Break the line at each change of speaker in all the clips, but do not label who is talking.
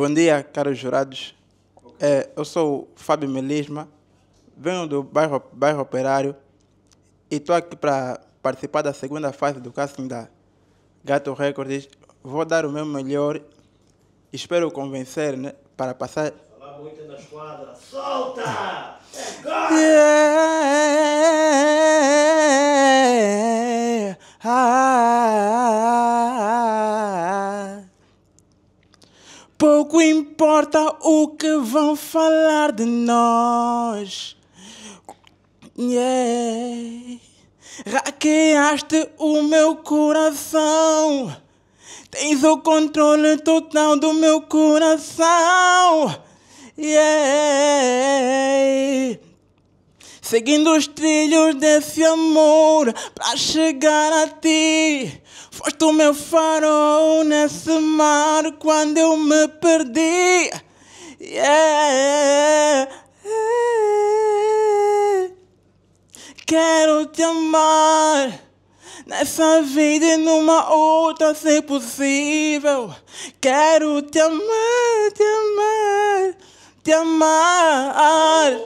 Bom dia, caros jurados. É, eu sou o Fábio Melisma, venho do bairro, bairro Operário e estou aqui para participar da segunda fase do casting da Gato Records. Vou dar o meu melhor, espero convencer né, para passar.
Falar muito na esquadra, solta! É gol!
Yeah. Pouco importa o que vão falar de nós. Yeah. Hackeaste o meu coração. Tens o controle total do meu coração. Yeah. Seguindo os trilhos desse amor pra chegar a ti. Foste o meu farol nesse mar quando eu me perdi. Yeah. Quero te amar nessa vida e numa outra, se possível. Quero te amar, te amar, te amar.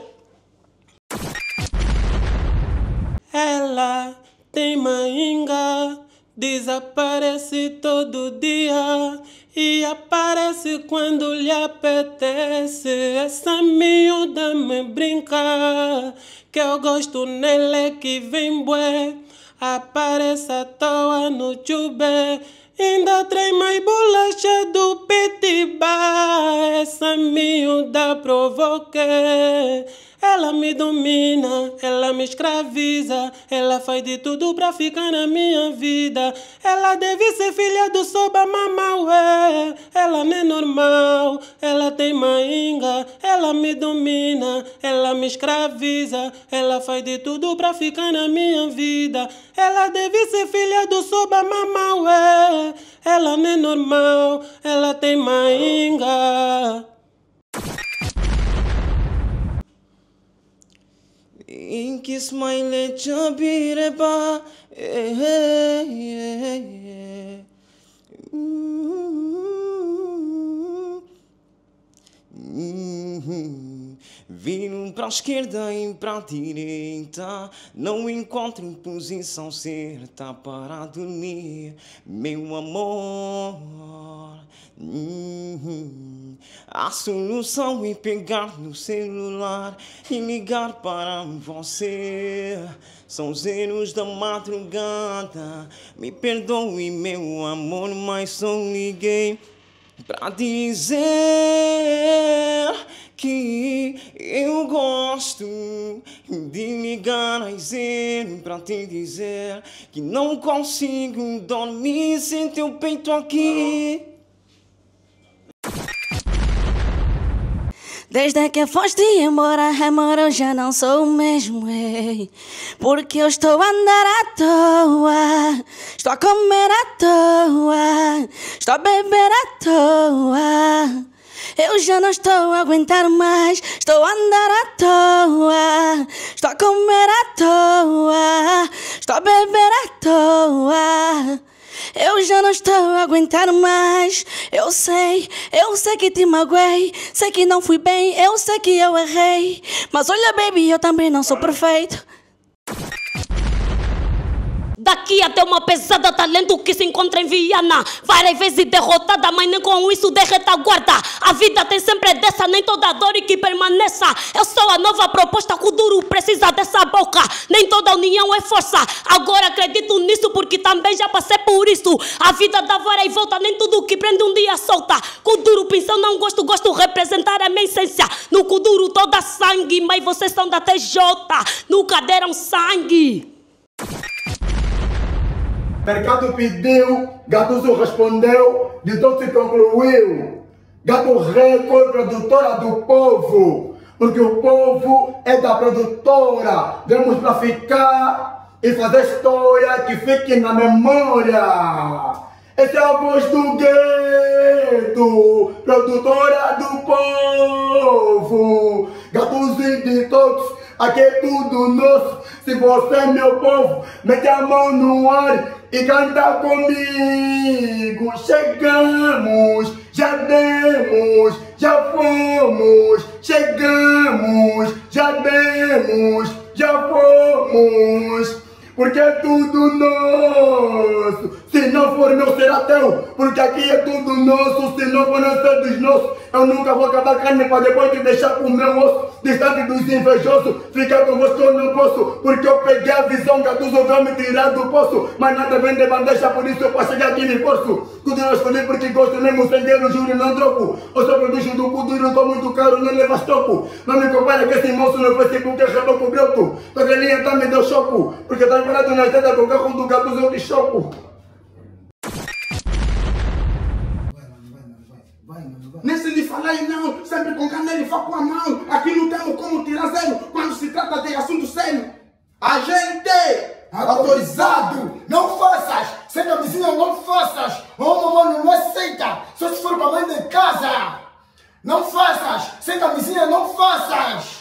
Ela tem mainga, desaparece todo dia e aparece quando lhe apetece. Essa miúda me brinca, que eu gosto nela é que vem bué. Aparece à toa no chubé, ainda trema e bolacha do pitibá. Essa miúda provoquei. Ela me domina, ela me escraviza, ela faz de tudo pra ficar na minha vida. Ela deve ser filha do Soba Mamaué, ela não é normal, ela tem mainga, ela me domina, ela me escraviza, ela faz de tudo pra ficar na minha vida. Ela deve ser filha do Soba Mamaué, ela não é normal, ela tem mainga. Ink is my lecha bireba. Eh, eh, eh, Viro para a esquerda e para a direita, não encontro posição certa para dormir, meu amor. Uhum. A solução é pegar no celular e ligar para você. São os erros da madrugada. Me perdoe, meu amor, mas só liguei pra dizer que eu gosto de ligar a dizer pra te dizer que não consigo dormir sem teu peito aqui.
Desde que foste embora, amor, eu já não sou o mesmo, ei. Porque eu estou a andar à toa, estou a comer à toa, estou a beber à toa. Eu já não estou a aguentar mais, estou a andar à toa, estou a comer à toa, estou a beber à toa. Eu já não estou a aguentar mais. Eu sei, eu sei que te magoei. Sei que não fui bem, eu sei que eu errei. Mas olha, baby, eu também não sou perfeito.
Daqui até uma pesada talento que se encontra em Viana. Várias vezes derrotada, mas nem com isso de retaguarda. A vida tem sempre dessa, nem toda dor e que permaneça. Eu sou a nova proposta que o duro precisa dessa boca. Nem toda união é força. Agora acredito nisso porque também já passei por isso. A vida dá vara e volta, nem tudo que prende um dia solta. Com duro não gosto, gosto representar a minha essência. No Kuduro toda sangue, mas vocês são da TJ. Nunca deram sangue.
Mercado pediu, Gatuso respondeu, de tudo se concluiu. Gato Record, produtora do povo, porque o povo é da produtora. Vamos para ficar e fazer história que fique na memória. Essa é a voz do gueto, produtora do povo. Gatos e de todos Aqui é tudo nosso. Se você, meu povo, mete a mão no ar e canta comigo. Chegamos, já demos, já fomos. Chegamos, já demos, já fomos. Porque é tudo nosso. Se não for meu, será teu. Porque aqui é tudo nosso. Se não for não ser dos nossos, eu nunca vou acabar carne para depois te deixar com o meu osso. Distante dos invejosos. Ficar com você eu não posso. Porque eu peguei a visão que a tu veio me tirar do poço. Mas nada vem de bandeja, por isso eu posso chegar aqui me forço. Tudo eu escolhi porque gosto mesmo sem dinheiro, juro não troco. Eu sou produto do Kuduro, tô muito caro, não leva toco. Não me compara que esse moço no Facebook é reboco broto. Tua galinha tá me deu choco. Porque tá parado na estrada com o carro do gato, eu te choco.
Lhe falei não, sempre com canela e faca com a mão. Aqui não temos como tirar zero quando se trata de assunto sério. Agente!
Autorizado! Não faças! Sem camisinha não faças! Oh, mamãe, não aceita! Só se for para mãe de casa! Não faças! Sem camisinha não faças!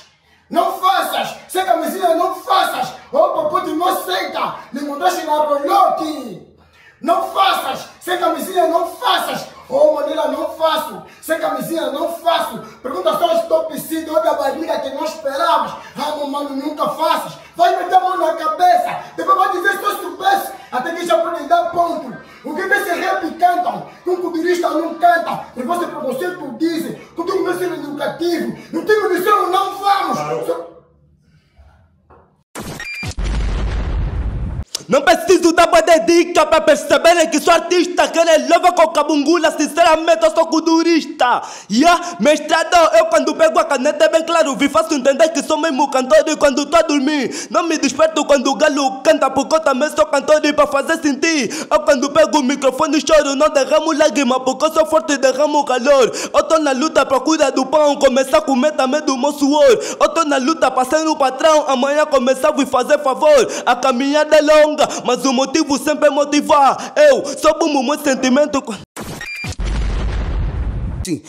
Camisinha não faço! Pergunta só aos topicídio, olha a barriga que nós esperávamos! Ah, meu mano, nunca faças! Vai meter a mão na cabeça! Depois vai dizer só soubesse! Até que já podem dar ponto! O que que se rap cantam? Que um culturista não canta! E você preconceito diz! Tu tem um ensino educativo! Não tem condição, não vamos! Só-
Não preciso dar de dica pra perceberem que sou artista. Querem leva com cabungula, sinceramente eu sou culturista. Yeah, mestrado, eu quando pego a caneta é bem claro. Vi faço entender que sou mesmo cantor e quando tô a dormir. Não me desperto quando o galo canta, porque eu também sou cantor e pra fazer sentir. Eu quando pego o microfone choro, não derramo lágrima, porque eu sou forte e derramo calor. Eu tô na luta, procura do pão, começar a comer também do meu suor. Eu tô na luta, passando o patrão, amanhã começar a fazer favor. A caminhada é longa, mas o motivo sempre é motivar. Eu sou um muito sentimento.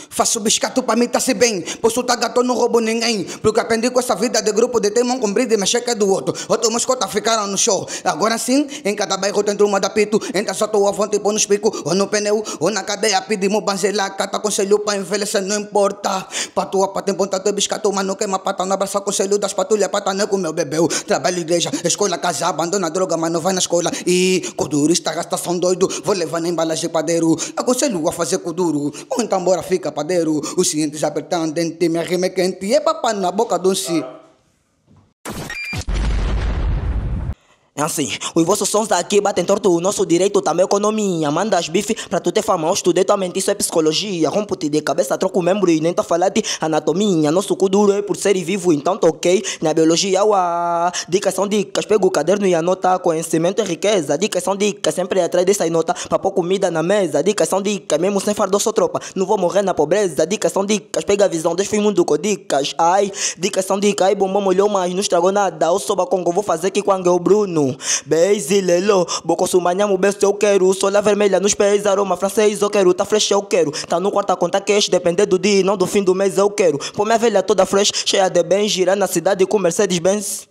Faço biscato pra mim tá-se bem. Posso tá gato, não roubo ninguém. Porque aprendi com essa vida de grupo de ter mão comprido e mexer que é do outro. Outros mascotas ficaram no show. Agora sim, em cada bairro tem turma da pito. Entra só tua fonte, põe nos pico, ou no pneu, ou na cadeia. Pedimos banzela, cata conselho pra envelhecer, não importa. Pra tua pata em ponta, teu biscato, mas não queima pata. Não abraça conselho das patrulhas, pata não com meu bebeu. Trabalho, igreja, escola, casa, abandona droga, mas não vai na escola. E codurista, gasta são doido. Vou levar na embalagem padeiro. Aconselho a fazer coduro. Ou então bora fica padeiro. Os cientes apertando dente, minha rima é quente. E é papá na boca do si.
Assim, os vossos sons daqui batem torto, o nosso direito também é economia. Manda as bife pra tu ter fama, eu estudei tua mente, isso é psicologia. Rompo-te de cabeça, troco membro e nem tô falar de anatomia. Nosso cu duro é por ser vivo, então toquei na biologia. Uá. Dicas são dicas, pego o caderno e anota. Conhecimento é riqueza, dicas são dicas, sempre atrás dessa nota. Pra pôr comida na mesa, dicas são dicas, mesmo sem fardo sou tropa. Não vou morrer na pobreza, dicas são dicas, pega a visão, deixa o mundo com dicas. Ai, dicas são dicas, ai bombom molhou, mas não estragou nada. Eu sou bacongo, vou fazer que quando é o Bruno. Beijo, lelo, boco sumanhamo, best eu quero. Sola vermelha nos pés, aroma francês eu quero. Tá fresh eu quero. Tá no quarto a conta cash, depender do dia, não do fim do mês eu quero. Pô minha velha toda fresh, cheia de bem, girar na cidade com Mercedes Benz.